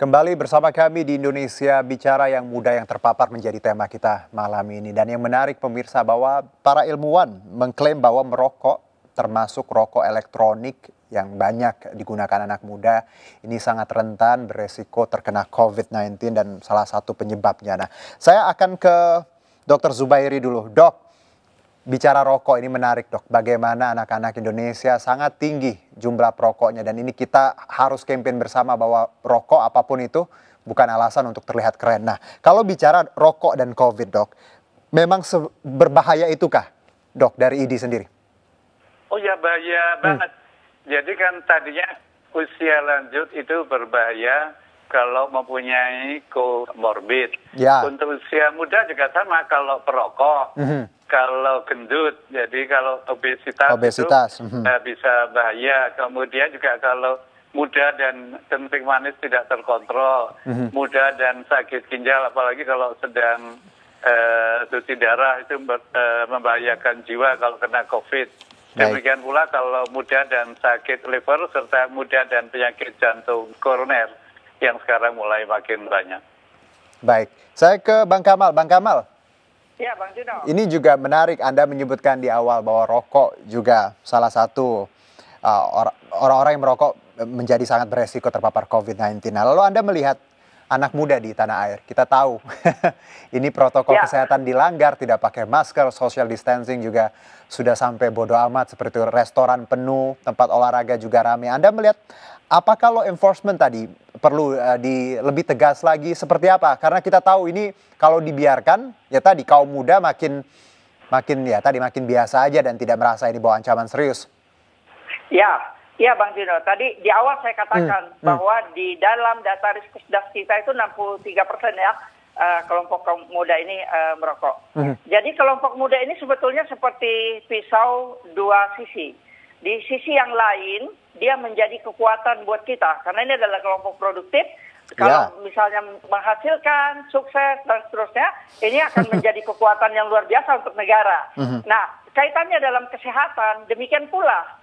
Kembali bersama kami di Indonesia Bicara yang muda yang terpapar menjadi tema kita malam ini. Dan yang menarik pemirsa bahwa para ilmuwan mengklaim bahwa merokok termasuk rokok elektronik yang banyak digunakan anak muda ini sangat rentan beresiko terkena COVID-19 dan salah satu penyebabnya. Nah, saya akan ke Dr. Zubairi dulu. Dok, bicara rokok ini menarik dok. Bagaimana anak-anak Indonesia sangat tinggi jumlah perokoknya dan ini kita harus campaign bersama bahwa rokok apa pun itu bukan alasan untuk terlihat keren. Nah kalau bicara rokok dan COVID dok, memang berbahaya itukah dok dari ID sendiri? Oh ya bahaya hmm. banget. Jadi kan tadinya usia lanjut itu berbahaya kalau mempunyai komorbid. Ya. Untuk usia muda juga sama kalau perokok, mm -hmm. Kalau gendut, jadi kalau obesitas, obesitas. itu mm -hmm. bisa bahaya. Kemudian juga kalau muda dan kencing manis tidak terkontrol, mm -hmm. muda dan sakit ginjal, apalagi kalau sedang uh, cuci darah itu uh, membahayakan jiwa kalau kena COVID. Demikian pula kalau muda dan sakit liver serta muda dan penyakit jantung koroner yang sekarang mulai makin banyak. Baik, saya ke Bang Kamal. Bang Kamal. Ya, Bang Juno. Ini juga menarik Anda menyebutkan di awal bahwa rokok juga salah satu uh, orang-orang yang merokok menjadi sangat beresiko terpapar COVID-19. Nah, lalu Anda melihat anak muda di tanah air. Kita tahu ini protokol ya. kesehatan dilanggar, tidak pakai masker, social distancing juga sudah sampai bodoh amat seperti restoran penuh, tempat olahraga juga ramai. Anda melihat apa kalau enforcement tadi perlu uh, di lebih tegas lagi seperti apa? Karena kita tahu ini kalau dibiarkan ya tadi kaum muda makin makin ya tadi makin biasa aja dan tidak merasa ini bawa ancaman serius. Ya, ya Bang Dino. Tadi di awal saya katakan hmm, hmm. bahwa hmm. di dalam data Riskesdas kita itu 63 persen ya uh, kelompok kaum muda ini uh, merokok. Hmm. Jadi kelompok muda ini sebetulnya seperti pisau dua sisi. Di sisi yang lain dia menjadi kekuatan buat kita karena ini adalah kelompok produktif kalau yeah. misalnya menghasilkan sukses dan seterusnya ini akan menjadi kekuatan yang luar biasa untuk negara. Mm-hmm. Nah kaitannya dalam kesehatan demikian pula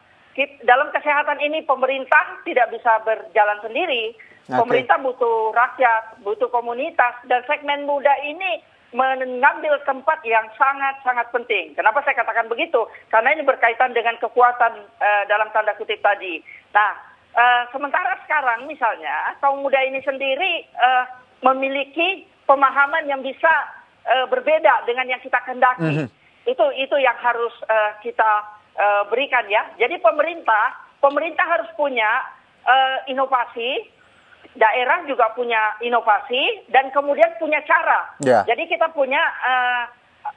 dalam kesehatan ini pemerintah tidak bisa berjalan sendiri. Okay. Pemerintah butuh rakyat, butuh komunitas dan segmen muda ini mengambil tempat yang sangat-sangat penting. Kenapa saya katakan begitu? Karena ini berkaitan dengan kekuatan uh, dalam tanda kutip tadi. Nah, uh, sementara sekarang misalnya kaum muda ini sendiri uh, memiliki pemahaman yang bisa uh, berbeda dengan yang kita kendaki. Mm -hmm. Itu itu yang harus uh, kita uh, berikan ya. Jadi pemerintah pemerintah harus punya uh, inovasi daerah juga punya inovasi dan kemudian punya cara. Yeah. Jadi kita punya uh,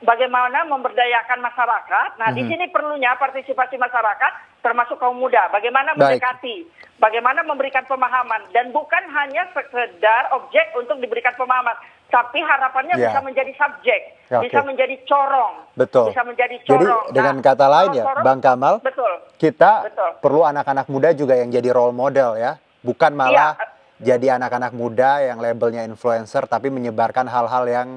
bagaimana memberdayakan masyarakat. Nah, mm -hmm. di mhm. sini perlunya partisipasi masyarakat termasuk kaum muda. Bagaimana mendekati, bagaimana memberikan pemahaman dan bukan hanya sekedar objek untuk diberikan pemahaman, tapi harapannya yeah. bisa menjadi subjek, okay. bisa menjadi corong. Betul. Bisa menjadi corong. Jadi dengan nah, kata lain ya, corong, Bang Kamal, betul. Kita betul. perlu anak-anak muda juga yang jadi role model ya, bukan malah yeah jadi anak-anak muda yang labelnya influencer tapi menyebarkan hal-hal yang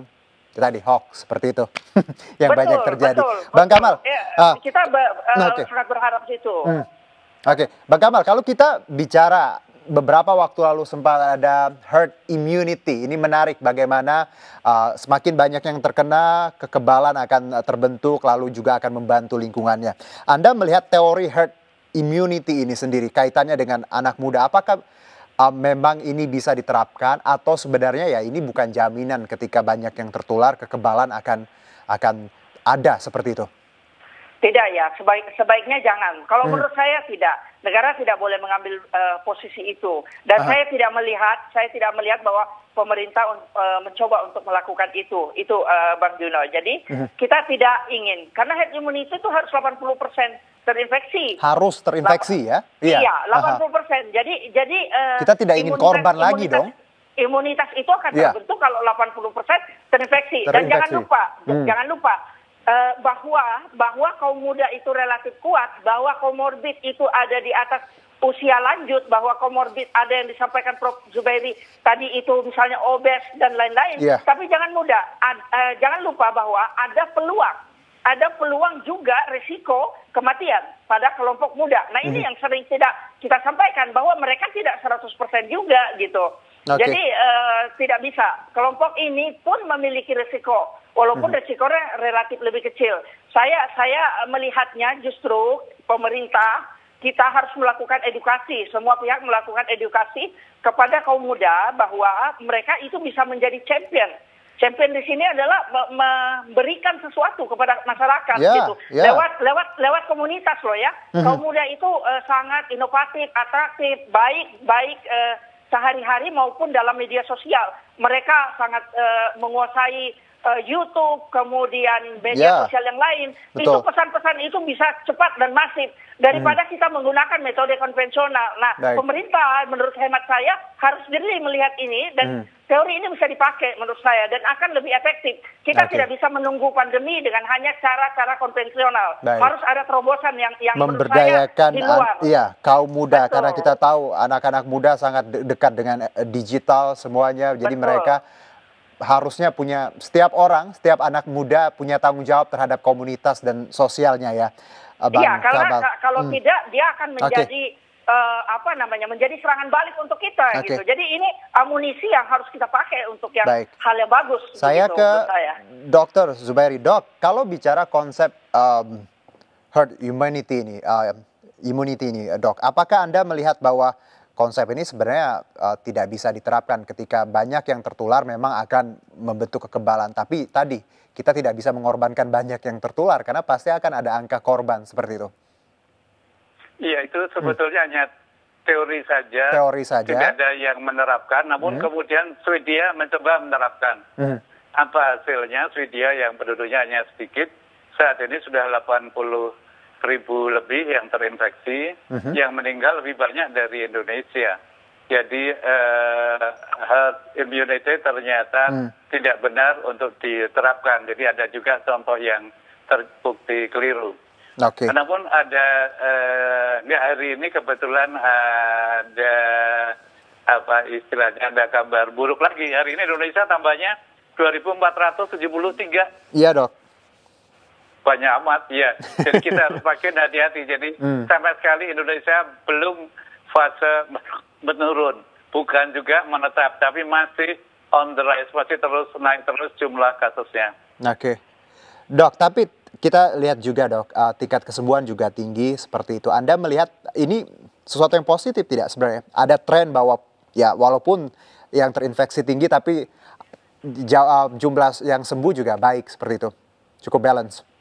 tadi hoax seperti itu yang betul, banyak terjadi. Betul, Bang betul. Kamal, ya, uh, kita uh, nah, okay. sangat berharap situ. Hmm. Oke, okay. Bang Kamal, kalau kita bicara beberapa waktu lalu sempat ada herd immunity. Ini menarik bagaimana uh, semakin banyak yang terkena, kekebalan akan terbentuk lalu juga akan membantu lingkungannya. Anda melihat teori herd immunity ini sendiri kaitannya dengan anak muda. Apakah uh, memang ini bisa diterapkan atau sebenarnya ya ini bukan jaminan ketika banyak yang tertular kekebalan akan akan ada seperti itu? Tidak ya, sebaik, sebaiknya jangan. Kalau hmm. menurut saya tidak, negara tidak boleh mengambil uh, posisi itu. Dan Aha. saya tidak melihat, saya tidak melihat bahwa pemerintah uh, mencoba untuk melakukan itu. Itu uh, Bang Juno. Jadi hmm. kita tidak ingin, karena herd immunity itu harus 80 persen terinfeksi. Harus terinfeksi ya? Iya, iya 80 persen. Jadi, jadi uh, kita tidak ingin korban lagi dong. Imunitas itu akan yeah. terbentuk kalau 80 persen terinfeksi. terinfeksi. Dan jangan lupa, hmm. jangan lupa uh, bahwa bahwa kaum muda itu relatif kuat, bahwa komorbid itu ada di atas usia lanjut, bahwa komorbid ada yang disampaikan Prof Zubairi tadi itu misalnya obes dan lain-lain. Yeah. Tapi jangan muda, ad, uh, jangan lupa bahwa ada peluang ada peluang juga risiko kematian pada kelompok muda. Nah ini hmm. yang sering tidak kita sampaikan bahwa mereka tidak 100% juga gitu. Okay. Jadi uh, tidak bisa. Kelompok ini pun memiliki risiko, walaupun hmm. risikonya relatif lebih kecil. Saya saya melihatnya justru pemerintah kita harus melakukan edukasi, semua pihak melakukan edukasi kepada kaum muda bahwa mereka itu bisa menjadi champion. Champion di sini adalah memberikan sesuatu kepada masyarakat yeah, gitu. Yeah. Lewat lewat lewat komunitas loh ya. Mm-hmm. Kaum muda itu uh, sangat inovatif, atraktif, baik baik uh, sehari-hari maupun dalam media sosial. Mereka sangat uh, menguasai uh, YouTube, kemudian media yeah. sosial yang lain, Betul. itu pesan-pesan itu bisa cepat dan masif daripada hmm. kita menggunakan metode konvensional. Nah, Baik. pemerintah menurut hemat saya harus jeli melihat ini dan hmm. Teori ini bisa dipakai menurut saya dan akan lebih efektif. Kita okay. tidak bisa menunggu pandemi dengan hanya cara-cara konvensional. Baik. Harus ada terobosan yang yang memberdayakan di luar. iya, kaum muda Betul. karena kita tahu anak-anak muda sangat dekat dengan eh, digital semuanya. Jadi Betul. mereka harusnya punya setiap orang, setiap anak muda punya tanggung jawab terhadap komunitas dan sosialnya ya. Bang iya, karena Kabal. kalau hmm. tidak dia akan menjadi okay. Uh, apa namanya menjadi serangan balik untuk kita okay. gitu. Jadi ini amunisi yang harus kita pakai untuk yang Baik. hal yang bagus. Saya begitu, ke saya. Dokter Zubairi, dok, kalau bicara konsep um, herd immunity ini, uh, immunity ini, dok, apakah anda melihat bahwa konsep ini sebenarnya uh, tidak bisa diterapkan ketika banyak yang tertular memang akan membentuk kekebalan. Tapi tadi kita tidak bisa mengorbankan banyak yang tertular karena pasti akan ada angka korban seperti itu. Iya, itu sebetulnya hmm. hanya teori saja. Teori saja. Tidak ada yang menerapkan, namun hmm. kemudian Swedia mencoba menerapkan. Hmm. Apa hasilnya? Swedia yang penduduknya hanya sedikit, saat ini sudah 80 ribu lebih yang terinfeksi, uh-huh. yang meninggal lebih banyak dari Indonesia. Jadi uh, herd immunity ternyata hmm. tidak benar untuk diterapkan. Jadi ada juga contoh yang terbukti keliru. Okay. Namun ada uh, hari ini kebetulan ada apa istilahnya ada kabar buruk lagi. Hari ini Indonesia tambahnya 2.473. Iya dok banyak amat ya. Jadi kita harus makin hati-hati. Jadi hmm. sama sekali Indonesia belum fase menurun, bukan juga menetap, tapi masih on the rise, masih terus naik terus jumlah kasusnya. Oke, okay. dok. Tapi kita lihat juga dok, uh, tingkat kesembuhan juga tinggi seperti itu. Anda melihat ini sesuatu yang positif tidak sebenarnya? Ada tren bahwa ya walaupun yang terinfeksi tinggi, tapi uh, jumlah yang sembuh juga baik seperti itu, cukup balance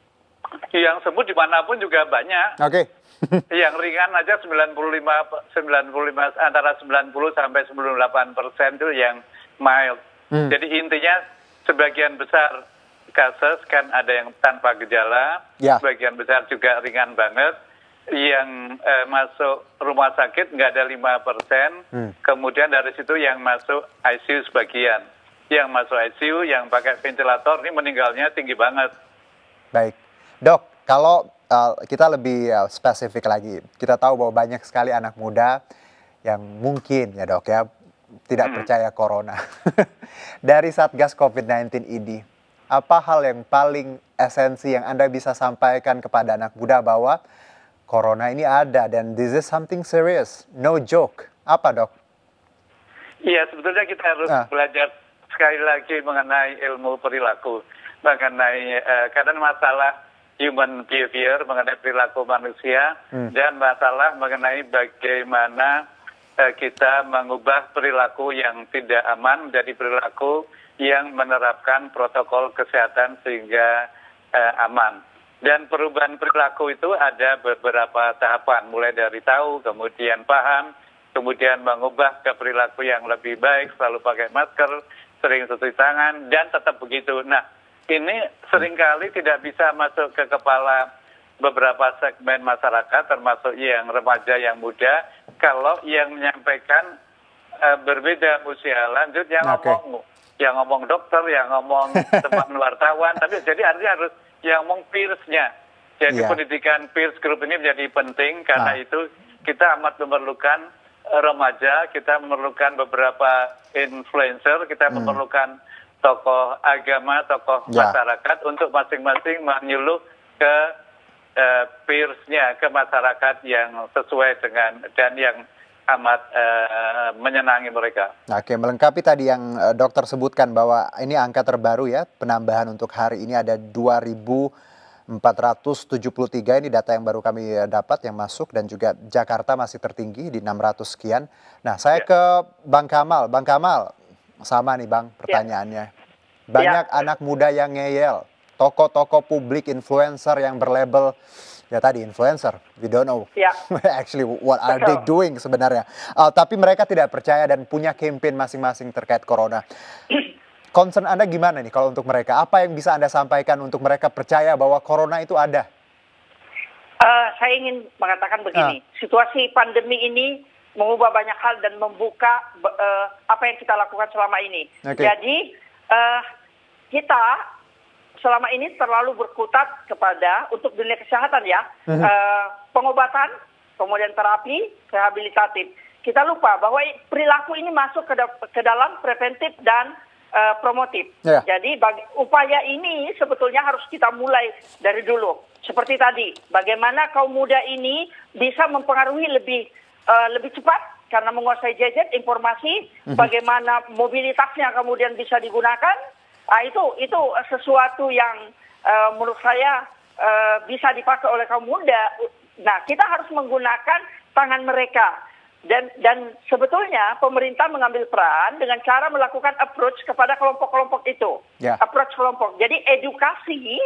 yang sembuh di mana pun juga banyak. Oke. Okay. yang ringan aja 95 95 antara 90 sampai 98 persen itu yang mild. Hmm. Jadi intinya sebagian besar kasus kan ada yang tanpa gejala, ya. sebagian besar juga ringan banget. Yang eh, masuk rumah sakit nggak ada lima persen, hmm. kemudian dari situ yang masuk ICU sebagian, yang masuk ICU yang pakai ventilator ini meninggalnya tinggi banget. Baik. Dok, kalau uh, kita lebih uh, spesifik lagi, kita tahu bahwa banyak sekali anak muda yang mungkin ya dok ya tidak hmm. percaya corona. Dari Satgas COVID-19 ini, apa hal yang paling esensi yang Anda bisa sampaikan kepada anak muda bahwa corona ini ada dan this is something serious, no joke. Apa dok? Iya, sebetulnya kita harus nah. belajar sekali lagi mengenai ilmu perilaku, mengenai uh, kadang masalah human behavior mengenai perilaku manusia hmm. dan masalah mengenai bagaimana kita mengubah perilaku yang tidak aman menjadi perilaku yang menerapkan protokol kesehatan sehingga uh, aman. Dan perubahan perilaku itu ada beberapa tahapan, mulai dari tahu, kemudian paham, kemudian mengubah ke perilaku yang lebih baik, selalu pakai masker, sering cuci tangan, dan tetap begitu. Nah, ini sering kali tidak bisa masuk ke kepala beberapa segmen masyarakat termasuk yang remaja yang muda kalau yang menyampaikan uh, berbeda usia lanjut yang okay. ngomong yang ngomong dokter yang ngomong teman wartawan tapi jadi artinya harus yang ngomong peersnya jadi yeah. pendidikan peers group ini menjadi penting karena nah. itu kita amat memerlukan remaja kita memerlukan beberapa influencer kita hmm. memerlukan tokoh agama, tokoh ya. masyarakat untuk masing-masing menyuluh ke uh, peersnya, ke masyarakat yang sesuai dengan dan yang amat uh, menyenangi mereka. Oke, melengkapi tadi yang uh, dokter sebutkan bahwa ini angka terbaru ya, penambahan untuk hari ini ada 2.473 ini data yang baru kami dapat yang masuk dan juga Jakarta masih tertinggi di 600 sekian. Nah, saya ya. ke Bang Kamal. Bang Kamal, sama nih Bang pertanyaannya. Ya. Banyak ya. anak muda yang ngeyel, toko-toko publik influencer yang berlabel ya tadi influencer, we don't know yeah. actually what are Betul. they doing sebenarnya. Uh, tapi mereka tidak percaya dan punya campaign masing-masing terkait corona. Concern Anda gimana nih kalau untuk mereka? Apa yang bisa Anda sampaikan untuk mereka percaya bahwa corona itu ada? Uh, saya ingin mengatakan begini, uh. situasi pandemi ini mengubah banyak hal dan membuka uh, apa yang kita lakukan selama ini. Okay. Jadi uh, kita selama ini terlalu berkutat kepada untuk dunia kesehatan ya. Uh, pengobatan kemudian terapi rehabilitatif. Kita lupa bahwa perilaku ini masuk ke, da- ke dalam preventif dan uh, promotif. Yeah. jadi bagi, upaya ini sebetulnya harus kita mulai dari dulu. Seperti tadi bagaimana kaum muda ini bisa mempengaruhi lebih uh, lebih cepat karena menguasai gadget informasi uh-huh. bagaimana mobilitasnya kemudian bisa digunakan Nah, itu itu sesuatu yang uh, menurut saya uh, bisa dipakai oleh kaum muda. Nah, kita harus menggunakan tangan mereka. Dan dan sebetulnya pemerintah mengambil peran dengan cara melakukan approach kepada kelompok-kelompok itu. Yeah. Approach kelompok. Jadi edukasi,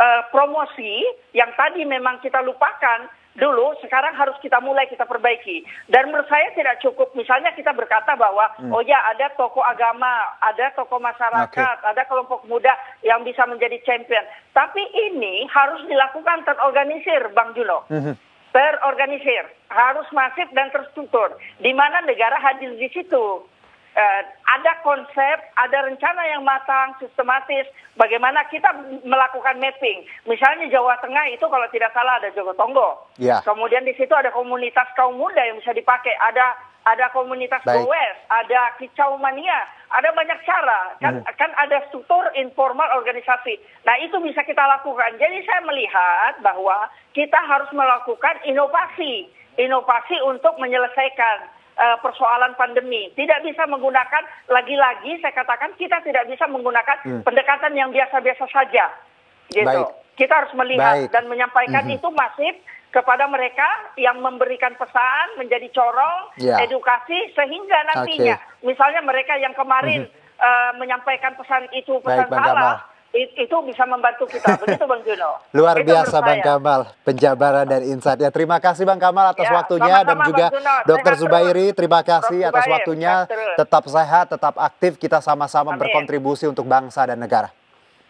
uh, promosi yang tadi memang kita lupakan dulu, sekarang harus kita mulai kita perbaiki. Dan menurut saya tidak cukup, misalnya kita berkata bahwa, hmm. oh ya ada tokoh agama, ada tokoh masyarakat, okay. ada kelompok muda yang bisa menjadi champion. Tapi ini harus dilakukan terorganisir, Bang Juno. Hmm. Terorganisir, harus masif dan terstruktur, di mana negara hadir di situ ada konsep, ada rencana yang matang, sistematis, bagaimana kita melakukan mapping. Misalnya Jawa Tengah itu kalau tidak salah ada Jogotongo. Ya. Kemudian di situ ada komunitas kaum muda yang bisa dipakai, ada ada komunitas Gowes, ada kicau mania, ada banyak cara. Kan, hmm. kan ada struktur informal organisasi. Nah itu bisa kita lakukan. Jadi saya melihat bahwa kita harus melakukan inovasi, inovasi untuk menyelesaikan uh, persoalan pandemi. Tidak bisa menggunakan lagi-lagi saya katakan kita tidak bisa menggunakan hmm. pendekatan yang biasa-biasa saja. Gitu. Baik. Kita harus melihat Baik. dan menyampaikan -hmm. itu masif kepada mereka yang memberikan pesan menjadi corong yeah. edukasi sehingga nantinya okay. misalnya mereka yang kemarin -hmm. uh, menyampaikan pesan itu pesan Baik, salah itu bisa membantu kita. Begitu Bang Juno. Luar itu biasa Bang Kamal, penjabaran dan insight. Ya, terima kasih Bang Kamal atas ya, waktunya sama -sama dan juga Dokter Zubairi, terima kasih atas waktunya. Tetap sehat, tetap aktif, kita sama-sama berkontribusi untuk bangsa dan negara.